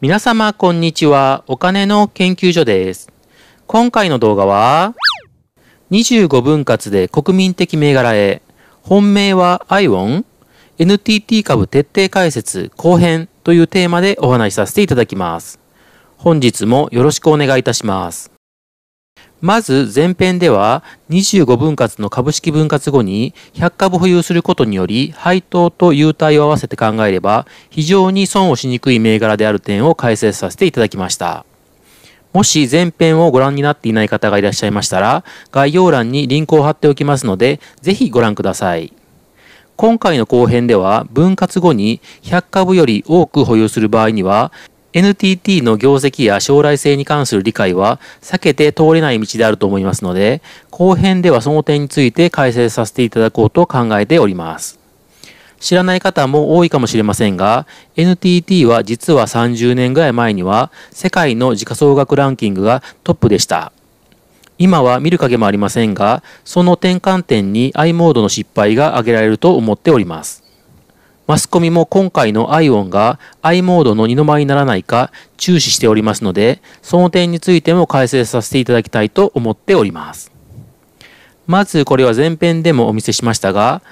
皆様こんにちは。お金の研究所です。今回の動画は、25分割で国民的銘柄へ、本命はアイオン NTT 株徹底解説後編というテーマでお話しさせていただきます。本日もよろしくお願いいたします。まず前編では25分割の株式分割後に100株保有することにより配当と優待を合わせて考えれば非常に損をしにくい銘柄である点を解説させていただきました。もし前編をご覧になっていない方がいらっしゃいましたら概要欄にリンクを貼っておきますのでぜひご覧ください。今回の後編では分割後に100株より多く保有する場合には NTT の業績や将来性に関する理解は避けて通れない道であると思いますので、後編ではその点について解説させていただこうと考えております。知らない方も多いかもしれませんが、NTT は実は30年ぐらい前には世界の時価総額ランキングがトップでした。今は見る影もありませんが、その転換点に i モードの失敗が挙げられると思っております。マスコミも今回の i オンが i モードの二の舞にならないか注視しておりますので、その点についても解説させていただきたいと思っております。まずこれは前編でもお見せしましたが、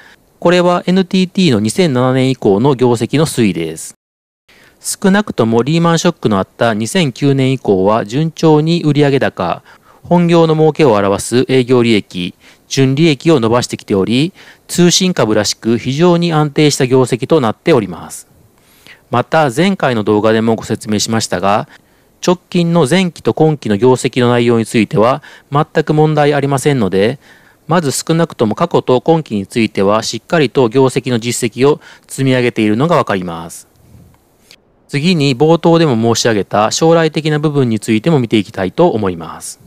これは NTT の2007年以降の業績の推移です。少なくともリーマンショックのあった2009年以降は順調に売上高、本業の儲けを表す営業利益、純利益を伸ばしてきており、通信株らしく非常に安定した業績となっております。また前回の動画でもご説明しましたが、直近の前期と今期の業績の内容については全く問題ありませんので、まず少なくとも過去と今期についてはしっかりと業績の実績を積み上げているのがわかります。次に冒頭でも申し上げた将来的な部分についても見ていきたいと思います。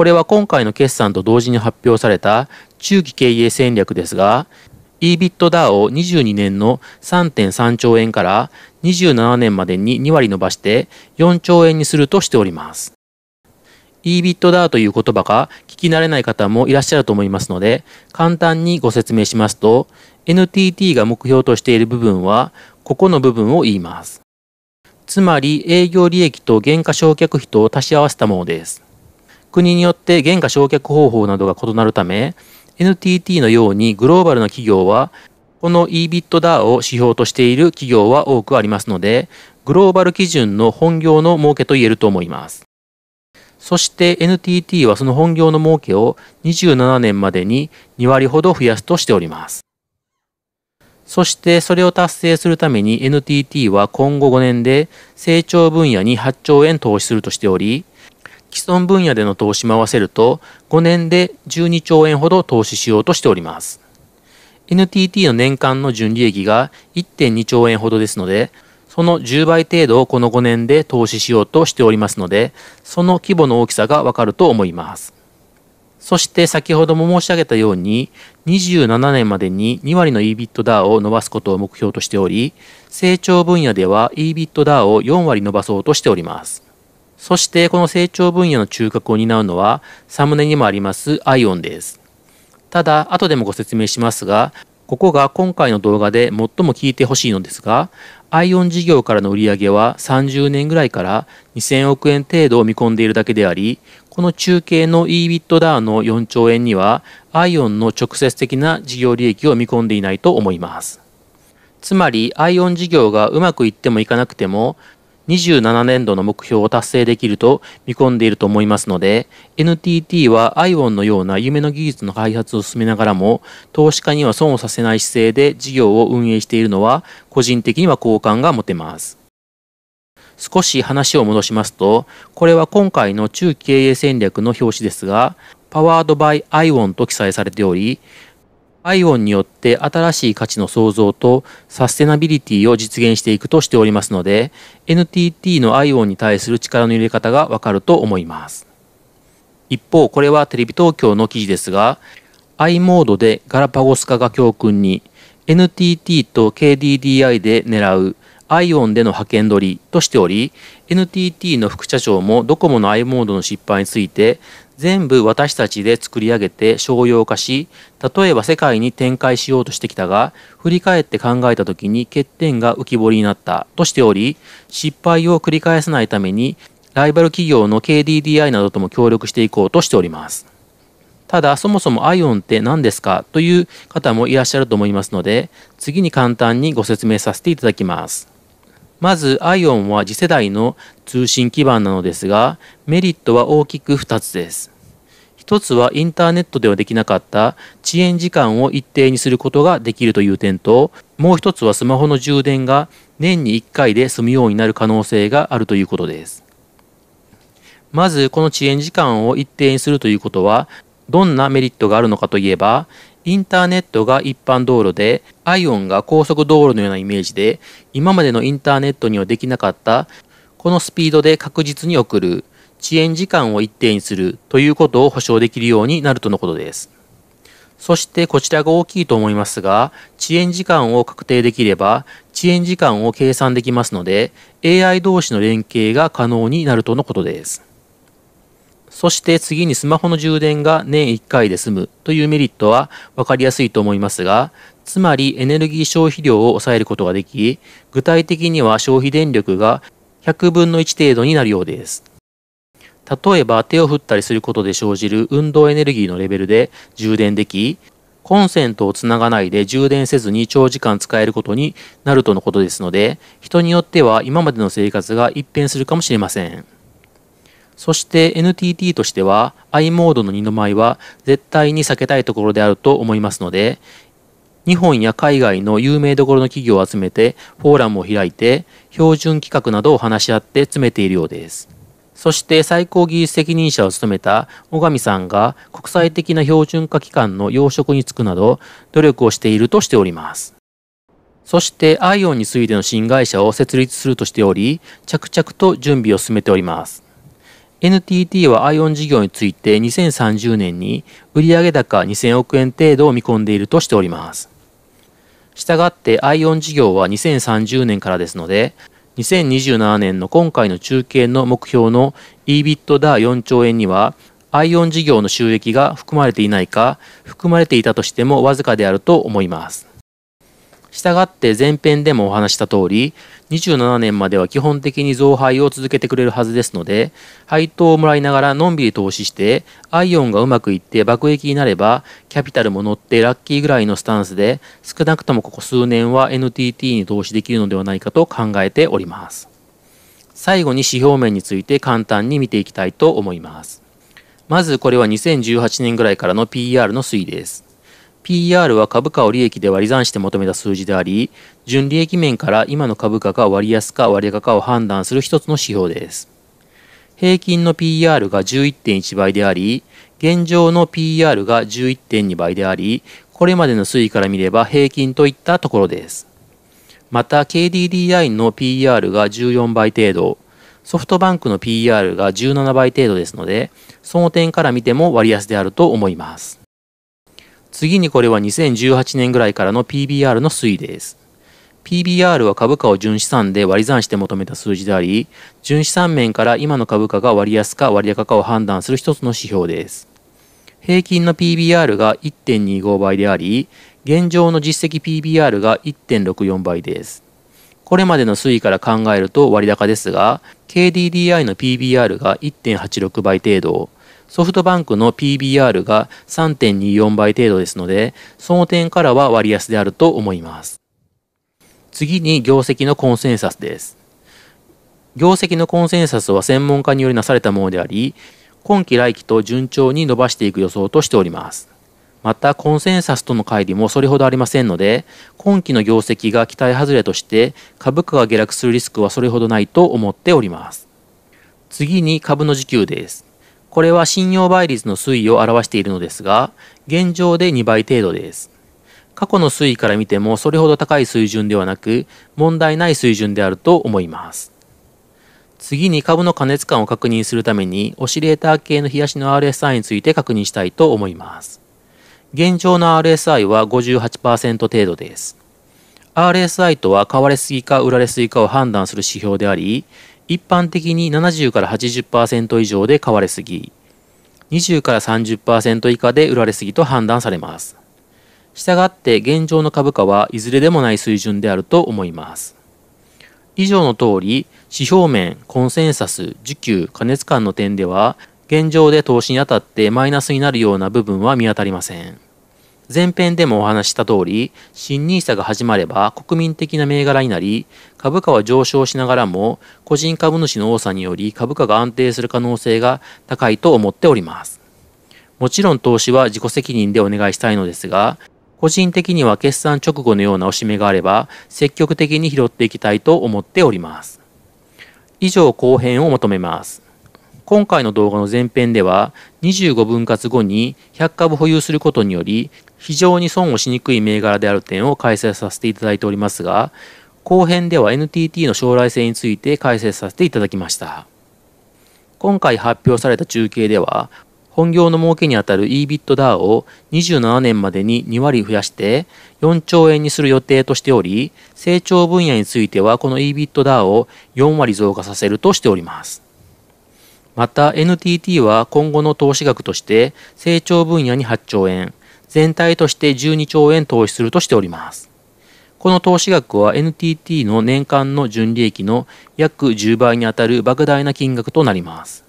これは今回の決算と同時に発表された中期経営戦略ですが、EBITDA を22年の3.3兆円から27年までに2割伸ばして4兆円にするとしております。EBITDA という言葉が聞き慣れない方もいらっしゃると思いますので、簡単にご説明しますと、NTT が目標としている部分は、ここの部分を言います。つまり営業利益と原価償却費とを足し合わせたものです。国によって原価償却方法などが異なるため、NTT のようにグローバルな企業は、この EBITDA を指標としている企業は多くありますので、グローバル基準の本業の儲けと言えると思います。そして NTT はその本業の儲けを27年までに2割ほど増やすとしております。そしてそれを達成するために NTT は今後5年で成長分野に8兆円投資するとしており、既存分野での投資も合わせると5年で12兆円ほど投資しようとしております。NTT の年間の純利益が1.2兆円ほどですので、その10倍程度をこの5年で投資しようとしておりますので、その規模の大きさがわかると思います。そして先ほども申し上げたように、27年までに2割の EBITDA を伸ばすことを目標としており、成長分野では EBITDA を4割伸ばそうとしております。そしてこの成長分野の中核を担うのはサムネにもありますアイオンです。ただ、後でもご説明しますが、ここが今回の動画で最も聞いてほしいのですが、アイオン事業からの売り上げは30年ぐらいから2000億円程度を見込んでいるだけであり、この中継の EBITDA の4兆円には、アイオンの直接的な事業利益を見込んでいないと思います。つまり、アイオン事業がうまくいってもいかなくても、27年度の目標を達成できると見込んでいると思いますので、NTT は ION のような夢の技術の開発を進めながらも、投資家には損をさせない姿勢で事業を運営しているのは、個人的には好感が持てます。少し話を戻しますと、これは今回の中期経営戦略の表紙ですが、パワードバイ ION と記載されており、アイオンによって新しい価値の創造とサステナビリティを実現していくとしておりますので、NTT のアイオンに対する力の入れ方がわかると思います。一方、これはテレビ東京の記事ですが、i モードでガラパゴス化が教訓に、NTT と KDDI で狙うアイオンでの派遣取りとしており、NTT の副社長もドコモの i モードの失敗について、全部私たちで作り上げて商用化し、例えば世界に展開しようとしてきたが、振り返って考えた時に欠点が浮き彫りになったとしており、失敗を繰り返さないために、ライバル企業の KDDI などとも協力していこうとしております。ただ、そもそも ION って何ですかという方もいらっしゃると思いますので、次に簡単にご説明させていただきます。まず ION は次世代の通信基盤なのですが、メリットは大きく2つです。1つはインターネットではできなかった遅延時間を一定にすることができるという点と、もう1つはスマホの充電が年に1回で済むようになる可能性があるということです。まずこの遅延時間を一定にするということは、どんなメリットがあるのかといえば、インターネットが一般道路で、アイオンが高速道路のようなイメージで、今までのインターネットにはできなかった、このスピードで確実に送る、遅延時間を一定にするということを保証できるようになるとのことです。そしてこちらが大きいと思いますが、遅延時間を確定できれば、遅延時間を計算できますので、AI 同士の連携が可能になるとのことです。そして次にスマホの充電が年1回で済むというメリットは分かりやすいと思いますが、つまりエネルギー消費量を抑えることができ、具体的には消費電力が100分の1程度になるようです。例えば手を振ったりすることで生じる運動エネルギーのレベルで充電でき、コンセントをつながないで充電せずに長時間使えることになるとのことですので、人によっては今までの生活が一変するかもしれません。そして NTT としては i モードの二の舞は絶対に避けたいところであると思いますので、日本や海外の有名どころの企業を集めてフォーラムを開いて標準規格などを話し合って詰めているようです。そして最高技術責任者を務めた小上さんが国際的な標準化機関の要職に就くなど努力をしているとしております。そして ION についての新会社を設立するとしており、着々と準備を進めております。NTT は ION 事業について2030年に売上高2000億円程度を見込んでいるとしております。したがって ION 事業は2030年からですので、2027年の今回の中継の目標の EBITDA4 兆円には、ION 事業の収益が含まれていないか、含まれていたとしてもわずかであると思います。したがって前編でもお話した通り、27年までは基本的に増配を続けてくれるはずですので、配当をもらいながらのんびり投資して、アイオンがうまくいって爆撃になれば、キャピタルも乗ってラッキーぐらいのスタンスで、少なくともここ数年は NTT に投資できるのではないかと考えております。最後に指標面について簡単に見ていきたいと思います。まずこれは2018年ぐらいからの PR の推移です。PR は株価を利益で割り算して求めた数字であり、純利益面から今の株価が割安か割高かを判断する一つの指標です。平均の PR が11.1倍であり、現状の PR が11.2倍であり、これまでの推移から見れば平均といったところです。また KDDI の PR が14倍程度、ソフトバンクの PR が17倍程度ですので、その点から見ても割安であると思います。次にこれは2018年ぐらいからの PBR の推移です。PBR は株価を純資産で割り算して求めた数字であり、純資産面から今の株価が割安か割高かを判断する一つの指標です。平均の PBR が1.25倍であり、現状の実績 PBR が1.64倍です。これまでの推移から考えると割高ですが、KDDI の PBR が1.86倍程度、ソフトバンクの PBR が3.24倍程度ですので、その点からは割安であると思います。次に業績のコンセンサスです。業績のコンセンサスは専門家によりなされたものであり、今期来期と順調に伸ばしていく予想としております。また、コンセンサスとの乖離もそれほどありませんので、今期の業績が期待外れとして株価が下落するリスクはそれほどないと思っております。次に株の時給です。これは信用倍率の推移を表しているのですが、現状で2倍程度です。過去の推移から見てもそれほど高い水準ではなく、問題ない水準であると思います。次に株の過熱感を確認するために、オシレーター系の冷やしの RSI について確認したいと思います。現状の RSI は58%程度です。RSI とは買われすぎか売られすぎかを判断する指標であり、一般的に70から80%以上で買われすぎ、20から30%以下で売られすぎと判断されます。したがって現状の株価はいずれでもない水準であると思います。以上の通り、指標面、コンセンサス、需給、加熱感の点では、現状で投資にあたってマイナスになるような部分は見当たりません。前編でもお話した通り、新 NISA が始まれば国民的な銘柄になり、株価は上昇しながらも、個人株主の多さにより株価が安定する可能性が高いと思っております。もちろん投資は自己責任でお願いしたいのですが、個人的には決算直後のようなおしめがあれば、積極的に拾っていきたいと思っております。以上後編をまとめます。今回の動画の前編では、25分割後に100株保有することにより、非常に損をしにくい銘柄である点を解説させていただいておりますが、後編では NTT の将来性について解説させていただきました。今回発表された中継では、本業の儲けにあたる EBITDA を27年までに2割増やして4兆円にする予定としており、成長分野についてはこの EBITDA を4割増加させるとしております。また NTT は今後の投資額として成長分野に8兆円、全体として12兆円投資するとしております。この投資額は NTT の年間の純利益の約10倍にあたる莫大な金額となります。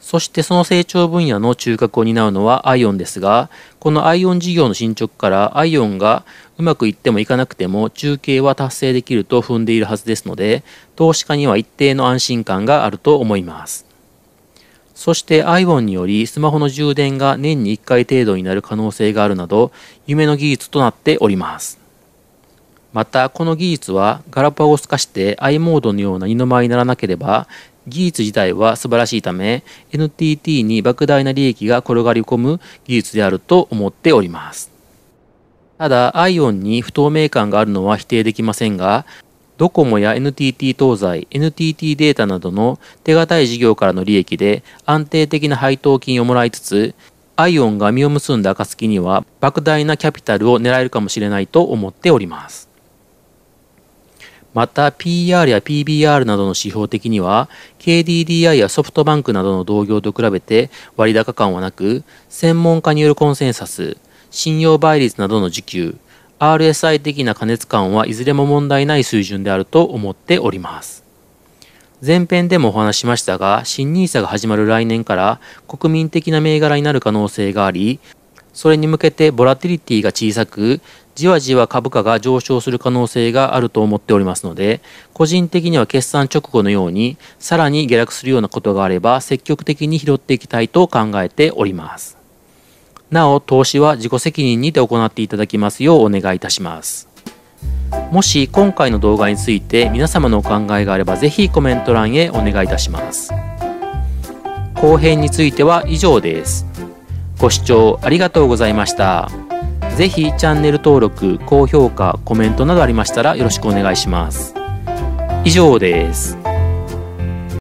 そしてその成長分野の中核を担うのは ION ですが、この ION 事業の進捗から ION がうまくいってもいかなくても中継は達成できると踏んでいるはずですので、投資家には一定の安心感があると思います。そして iPhone によりスマホの充電が年に1回程度になる可能性があるなど夢の技術となっております。またこの技術はガラパゴス化して i モードのような二の舞にならなければ技術自体は素晴らしいため NTT に莫大な利益が転がり込む技術であると思っております。ただ ION に不透明感があるのは否定できませんがドコモや NTT 東西、NTT データなどの手堅い事業からの利益で安定的な配当金をもらいつつ、アイオンが実を結んだ暁には莫大なキャピタルを狙えるかもしれないと思っております。また PR や PBR などの指標的には KDDI やソフトバンクなどの同業と比べて割高感はなく専門家によるコンセンサス信用倍率などの需給 RSI 的な加熱感はいずれも問題ない水準であると思っております。前編でもお話しましたが、新 NISA が始まる来年から国民的な銘柄になる可能性があり、それに向けてボラティリティが小さく、じわじわ株価が上昇する可能性があると思っておりますので、個人的には決算直後のように、さらに下落するようなことがあれば、積極的に拾っていきたいと考えております。なお、投資は自己責任にて行っていただきますようお願いいたします。もし今回の動画について皆様のお考えがあればぜひコメント欄へお願いいたします。後編については以上です。ご視聴ありがとうございました。ぜひチャンネル登録、高評価、コメントなどありましたらよろしくお願いします。以上です。